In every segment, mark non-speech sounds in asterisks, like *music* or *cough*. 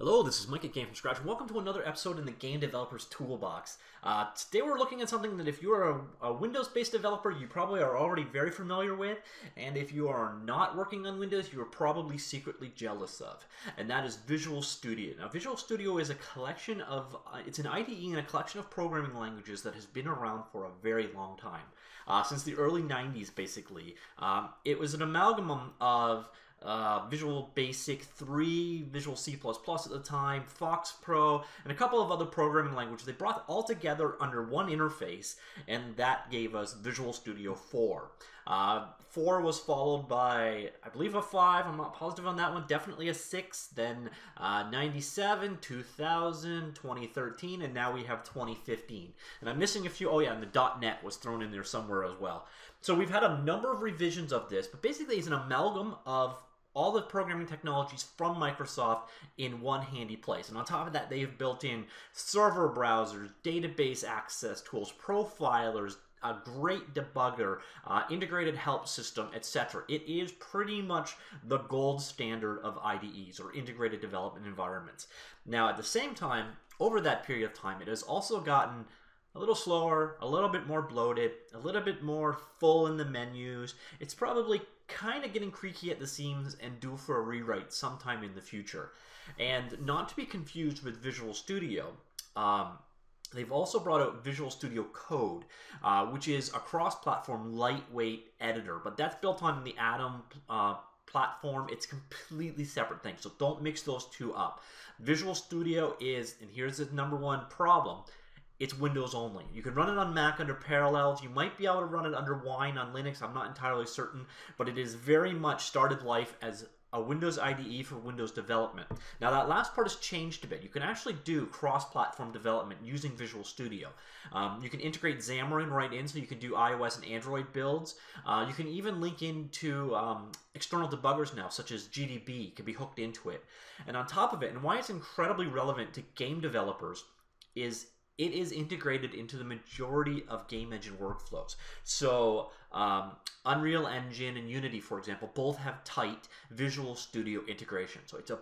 Hello, this is Mike at Game From Scratch, and welcome to another episode in the Game Developers Toolbox. Uh, today we're looking at something that if you are a, a Windows-based developer, you probably are already very familiar with, and if you are not working on Windows, you are probably secretly jealous of, and that is Visual Studio. Now, Visual Studio is a collection of, uh, it's an IDE and a collection of programming languages that has been around for a very long time. Uh, since the early 90s, basically. Um, it was an amalgam of uh, Visual Basic 3, Visual C++ at the time, FoxPro, and a couple of other programming languages. They brought all together under one interface, and that gave us Visual Studio 4. Uh, 4 was followed by, I believe, a 5. I'm not positive on that one. Definitely a 6. Then uh, 97, 2000, 2013, and now we have 2015. And I'm missing a few. Oh, yeah, and the .NET was thrown in there somewhere as well. So we've had a number of revisions of this, but basically it's an amalgam of all the programming technologies from Microsoft in one handy place. And on top of that, they have built in server browsers, database access tools, profilers, a great debugger, uh, integrated help system, etc. It is pretty much the gold standard of IDEs or integrated development environments. Now, at the same time, over that period of time, it has also gotten a little slower, a little bit more bloated, a little bit more full in the menus. It's probably kind of getting creaky at the seams and due for a rewrite sometime in the future. And not to be confused with Visual Studio, um, They've also brought out Visual Studio Code, uh, which is a cross-platform lightweight editor, but that's built on the Atom uh, platform. It's completely separate things, so don't mix those two up. Visual Studio is, and here's the number one problem, it's Windows only. You can run it on Mac under Parallels. You might be able to run it under Wine on Linux. I'm not entirely certain, but it is very much started life as a Windows IDE for Windows development. Now that last part has changed a bit. You can actually do cross-platform development using Visual Studio. Um, you can integrate Xamarin right in, so you can do iOS and Android builds. Uh, you can even link into um, external debuggers now, such as GDB, can be hooked into it. And on top of it, and why it's incredibly relevant to game developers, is it is integrated into the majority of game engine workflows. So um, Unreal Engine and Unity, for example, both have tight Visual Studio integration. So it's a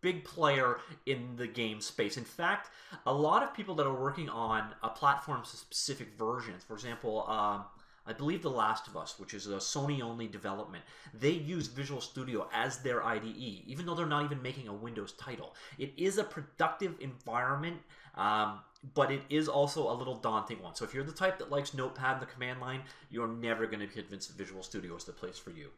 big player in the game space. In fact, a lot of people that are working on a platform specific versions, for example, um, I believe The Last of Us, which is a Sony only development, they use Visual Studio as their IDE, even though they're not even making a Windows title. It is a productive environment. Um, but it is also a little daunting one. So if you're the type that likes Notepad and the command line, you're never going to be convinced Visual Studio is the place for you.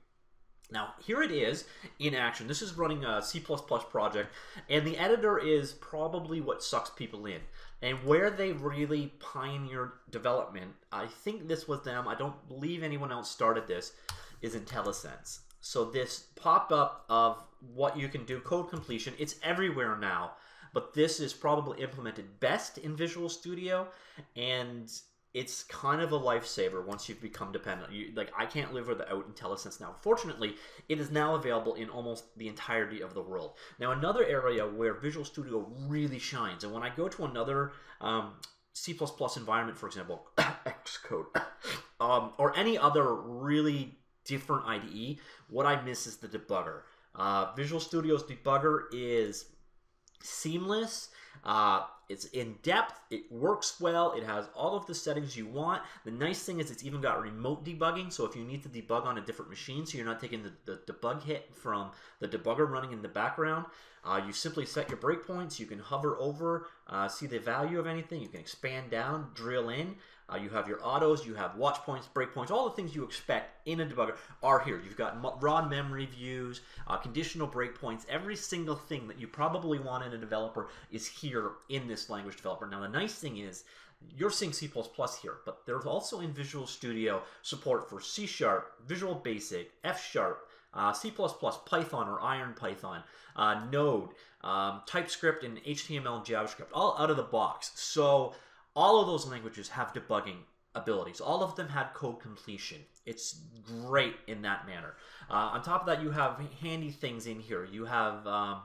Now, here it is in action. This is running a C++ project, and the editor is probably what sucks people in. And where they really pioneered development, I think this was them. I don't believe anyone else started this, is IntelliSense. So this pop-up of what you can do, code completion, it's everywhere now but this is probably implemented best in Visual Studio, and it's kind of a lifesaver once you've become dependent. You, like I can't live without IntelliSense now. Fortunately, it is now available in almost the entirety of the world. Now, another area where Visual Studio really shines, and when I go to another um, C++ environment, for example, *coughs* Xcode, *coughs* um, or any other really different IDE, what I miss is the debugger. Uh, Visual Studio's debugger is seamless. Uh, it's in depth. It works well. It has all of the settings you want. The nice thing is it's even got remote debugging. So if you need to debug on a different machine, so you're not taking the, the debug hit from the debugger running in the background, uh, you simply set your breakpoints. You can hover over, uh, see the value of anything. You can expand down, drill in. Uh, you have your autos, you have watch points, breakpoints, all the things you expect in a debugger are here. You've got raw memory views, uh, conditional breakpoints, every single thing that you probably want in a developer is here in this language developer. Now the nice thing is you're seeing C++ here, but there's also in Visual Studio support for C Sharp, Visual Basic, F Sharp, uh, C++, Python or Iron Python, uh, Node, um, TypeScript, and HTML and JavaScript, all out of the box. So all of those languages have debugging abilities. All of them had code completion. It's great in that manner. Uh, on top of that, you have handy things in here. You have um,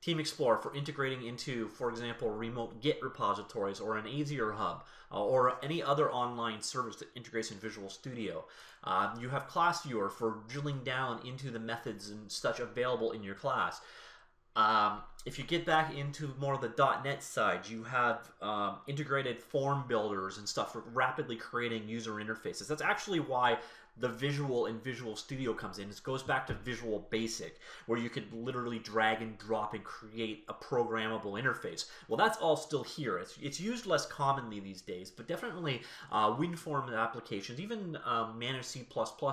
Team Explorer for integrating into, for example, remote Git repositories or an Azure Hub uh, or any other online service that integrates in Visual Studio. Uh, you have Class Viewer for drilling down into the methods and such available in your class. Um, if you get back into more of the .NET side, you have um, integrated form builders and stuff for rapidly creating user interfaces. That's actually why the visual in Visual Studio comes in. It goes back to Visual Basic, where you could literally drag and drop and create a programmable interface. Well, that's all still here. It's, it's used less commonly these days, but definitely uh, WinForm applications, even um, managed C++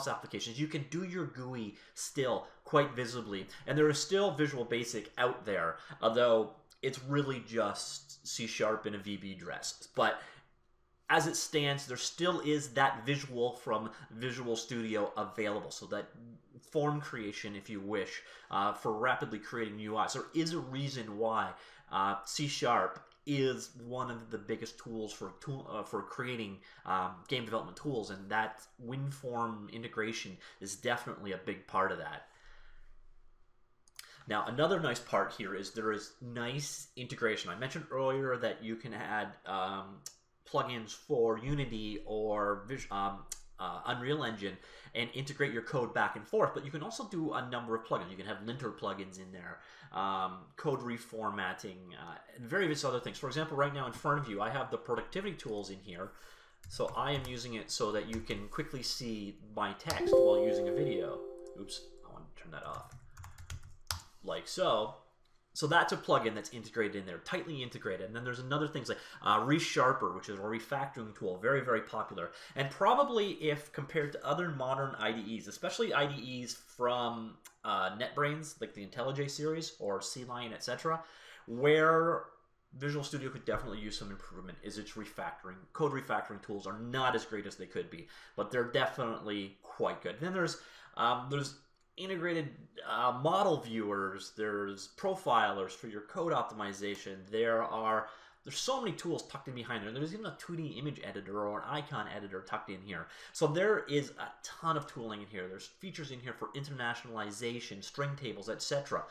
applications, you can do your GUI still quite visibly. And there is still Visual Basic out there, although it's really just C Sharp in a VB dress. But as it stands, there still is that visual from Visual Studio available. So that form creation, if you wish, uh, for rapidly creating UIs. There is a reason why uh, C Sharp is one of the biggest tools for tool, uh, for creating um, game development tools, and that WinForm integration is definitely a big part of that. Now, another nice part here is there is nice integration. I mentioned earlier that you can add um, plugins for Unity or um, uh, Unreal Engine and integrate your code back and forth. But you can also do a number of plugins. You can have linter plugins in there, um, code reformatting, uh, and various other things. For example, right now in front of you, I have the productivity tools in here. So I am using it so that you can quickly see my text while using a video. Oops, I want to turn that off. Like so. So that's a plugin that's integrated in there, tightly integrated. And then there's another things like uh, ReSharper, which is a refactoring tool, very, very popular. And probably if compared to other modern IDEs, especially IDEs from uh, JetBrains, like the IntelliJ series or CLion, etc., where Visual Studio could definitely use some improvement is its refactoring. Code refactoring tools are not as great as they could be, but they're definitely quite good. And then there's um, there's integrated uh, model viewers. There's profilers for your code optimization. There are there's so many tools tucked in behind there. There's even a 2D image editor or an icon editor tucked in here. So there is a ton of tooling in here. There's features in here for internationalization, string tables, etc.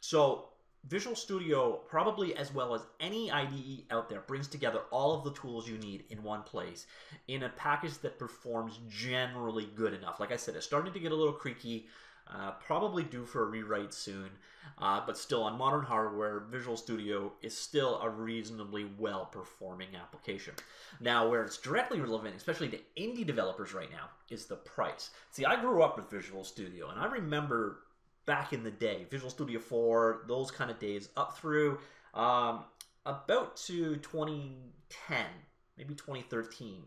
So Visual Studio, probably as well as any IDE out there, brings together all of the tools you need in one place in a package that performs generally good enough. Like I said, it's starting to get a little creaky. Uh, probably due for a rewrite soon, uh, but still on modern hardware, Visual Studio is still a reasonably well performing application. Now, where it's directly relevant, especially to indie developers right now, is the price. See, I grew up with Visual Studio, and I remember back in the day, Visual Studio 4, those kind of days, up through um, about to 2010, maybe 2013.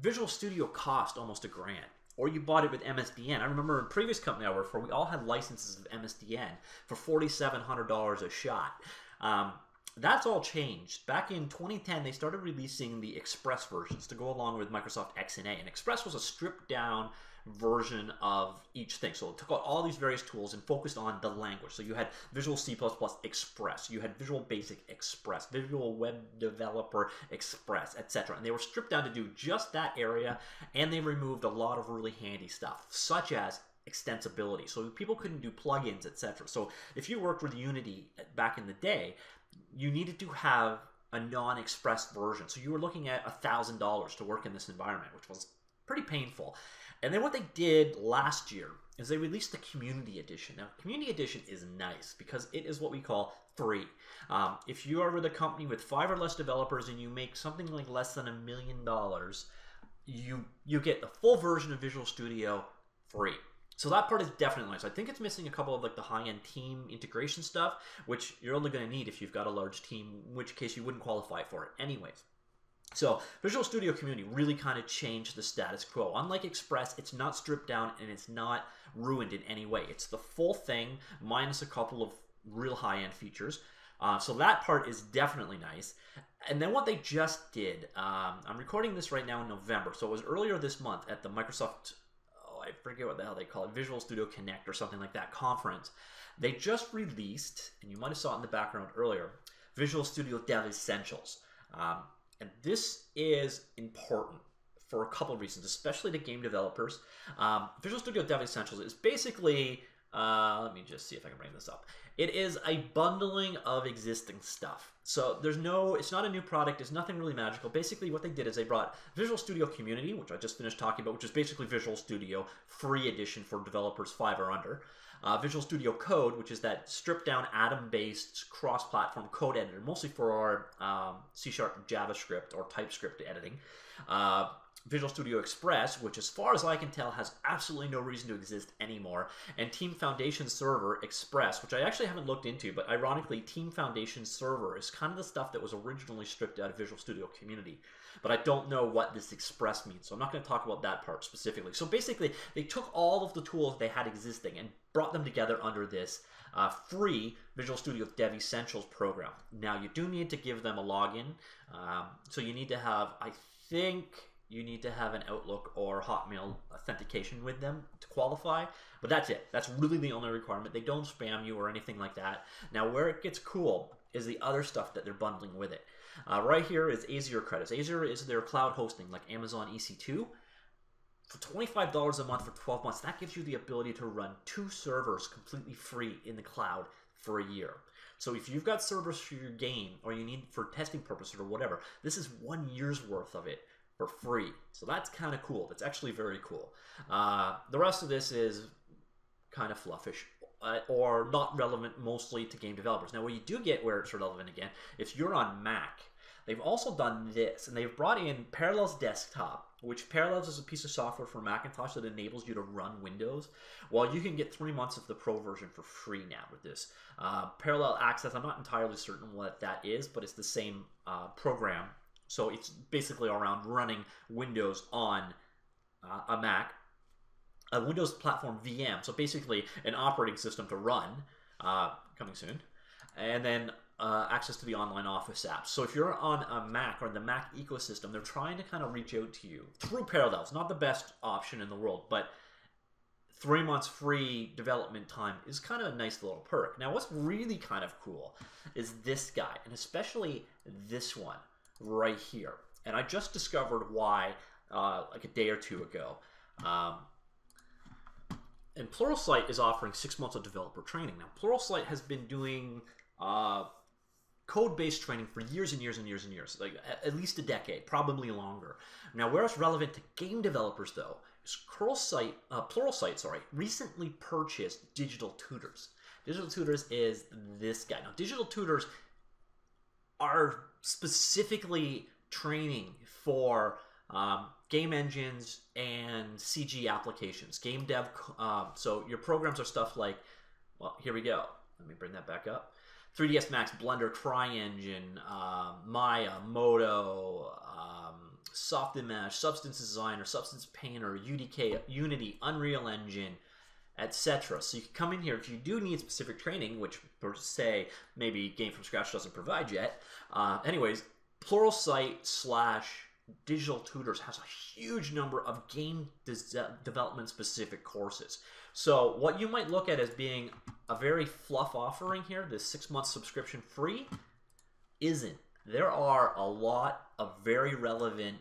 Visual Studio cost almost a grand or you bought it with MSDN. I remember in previous company I worked for, we all had licenses of MSDN for $4,700 a shot. Um, that's all changed. Back in 2010, they started releasing the Express versions to go along with Microsoft XNA. And Express was a stripped down version of each thing. So it took out all these various tools and focused on the language. So you had Visual C++ Express, you had Visual Basic Express, Visual Web Developer Express, etc. And they were stripped down to do just that area, and they removed a lot of really handy stuff, such as extensibility. So people couldn't do plugins, etc. So if you worked with Unity back in the day, you needed to have a non-express version. So you were looking at $1,000 to work in this environment, which was pretty painful. And then what they did last year is they released the Community Edition. Now, Community Edition is nice because it is what we call free. Um, if you are with a company with five or less developers and you make something like less than a million dollars, you you get the full version of Visual Studio free. So that part is definitely nice. I think it's missing a couple of like the high-end team integration stuff, which you're only going to need if you've got a large team, in which case you wouldn't qualify for it anyways. So Visual Studio Community really kind of changed the status quo. Unlike Express, it's not stripped down and it's not ruined in any way. It's the full thing minus a couple of real high-end features. Uh, so that part is definitely nice. And then what they just did, um, I'm recording this right now in November, so it was earlier this month at the Microsoft, I forget what the hell they call it, Visual Studio Connect or something like that conference. They just released, and you might have saw it in the background earlier, Visual Studio Dev Essentials. Um, and this is important for a couple of reasons, especially to game developers. Um, Visual Studio Dev Essentials is basically Uh, let me just see if I can bring this up. It is a bundling of existing stuff. So there's no, it's not a new product. It's nothing really magical. Basically, what they did is they brought Visual Studio Community, which I just finished talking about, which is basically Visual Studio free edition for developers five or under. Uh, Visual Studio Code, which is that stripped down Atom-based cross-platform code editor, mostly for our um, C Sharp, JavaScript, or TypeScript editing. Uh, Visual Studio Express, which as far as I can tell has absolutely no reason to exist anymore, and Team Foundation Server Express, which I actually haven't looked into, but ironically Team Foundation Server is kind of the stuff that was originally stripped out of Visual Studio Community. But I don't know what this Express means, so I'm not going to talk about that part specifically. So basically, they took all of the tools they had existing and brought them together under this uh, free Visual Studio Dev Essentials program. Now, you do need to give them a login, um, so you need to have, I think you need to have an Outlook or Hotmail authentication with them to qualify. But that's it. That's really the only requirement. They don't spam you or anything like that. Now, where it gets cool is the other stuff that they're bundling with it. Uh, right here is Azure credits. Azure is their cloud hosting, like Amazon EC2. For $25 a month for 12 months, that gives you the ability to run two servers completely free in the cloud for a year. So if you've got servers for your game or you need for testing purposes or whatever, this is one year's worth of it for free. So that's kind of cool. That's actually very cool. Uh, the rest of this is kind of fluffish uh, or not relevant mostly to game developers. Now, where you do get where it's relevant again, if you're on Mac, they've also done this, and they've brought in Parallels Desktop, which Parallels is a piece of software for Macintosh that enables you to run Windows. Well, you can get three months of the Pro version for free now with this. Uh, Parallel Access, I'm not entirely certain what that is, but it's the same uh, program so it's basically around running Windows on uh, a Mac, a Windows platform VM. So basically an operating system to run, uh, coming soon, and then uh, access to the online office apps. So if you're on a Mac or in the Mac ecosystem, they're trying to kind of reach out to you through Parallels. Not the best option in the world, but three months free development time is kind of a nice little perk. Now, what's really kind of cool is this guy, and especially this one right here. And I just discovered why uh, like a day or two ago. Um, and Pluralsight is offering six months of developer training. Now, Pluralsight has been doing uh, code-based training for years and years and years and years, like at least a decade, probably longer. Now, where it's relevant to game developers, though, is Pluralsight, uh, Pluralsight, sorry, recently purchased Digital Tutors. Digital Tutors is this guy. Now, Digital Tutors are specifically training for um, game engines and CG applications, game dev. Um, so your programs are stuff like, well, here we go. Let me bring that back up. 3ds Max, Blender, CryEngine, uh, Maya, Modo, um, Softimage, Substance Designer, Substance Painter, UDK, Unity, Unreal Engine, etc. So you can come in here if you do need specific training, which per se maybe Game from Scratch doesn't provide yet. Uh, anyways, Pluralsight slash Digital Tutors has a huge number of game development specific courses. So what you might look at as being a very fluff offering here, this six month subscription free, isn't. There are a lot of very relevant,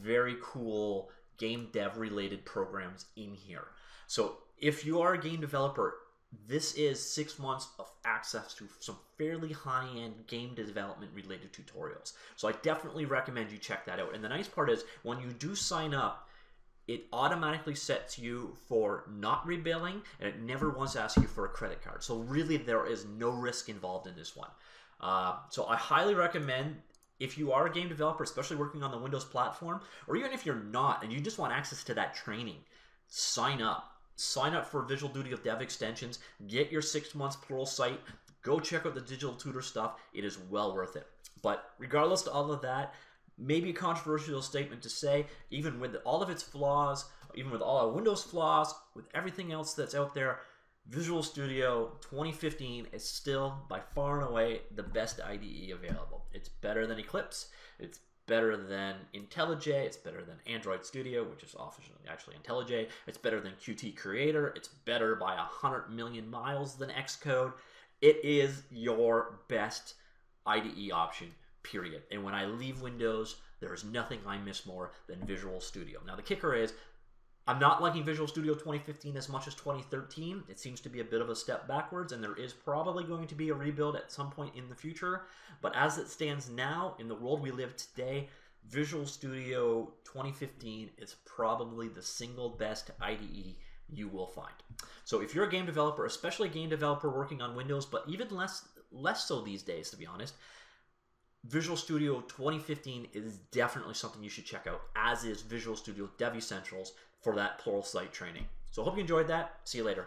very cool game dev related programs in here. So if you are a game developer, this is six months of access to some fairly high-end game development related tutorials. So I definitely recommend you check that out. And the nice part is when you do sign up, it automatically sets you for not rebilling and it never once asks you for a credit card. So really there is no risk involved in this one. Uh, so I highly recommend if you are a game developer, especially working on the Windows platform, or even if you're not and you just want access to that training, sign up sign up for Visual Studio Dev extensions, get your six months Pluralsight, go check out the digital tutor stuff. It is well worth it. But regardless of all of that, maybe a controversial statement to say, even with all of its flaws, even with all our Windows flaws, with everything else that's out there, Visual Studio 2015 is still by far and away the best IDE available. It's better than Eclipse. It's better than IntelliJ, it's better than Android Studio, which is actually IntelliJ, it's better than Qt Creator, it's better by 100 million miles than Xcode. It is your best IDE option, period. And when I leave Windows, there is nothing I miss more than Visual Studio. Now, the kicker is I'm not liking Visual Studio 2015 as much as 2013. It seems to be a bit of a step backwards, and there is probably going to be a rebuild at some point in the future. But as it stands now, in the world we live today, Visual Studio 2015 is probably the single best IDE you will find. So if you're a game developer, especially a game developer working on Windows, but even less less so these days, to be honest, Visual Studio 2015 is definitely something you should check out, as is Visual Studio Dev Essentials for that plural Pluralsight training. So I hope you enjoyed that. See you later.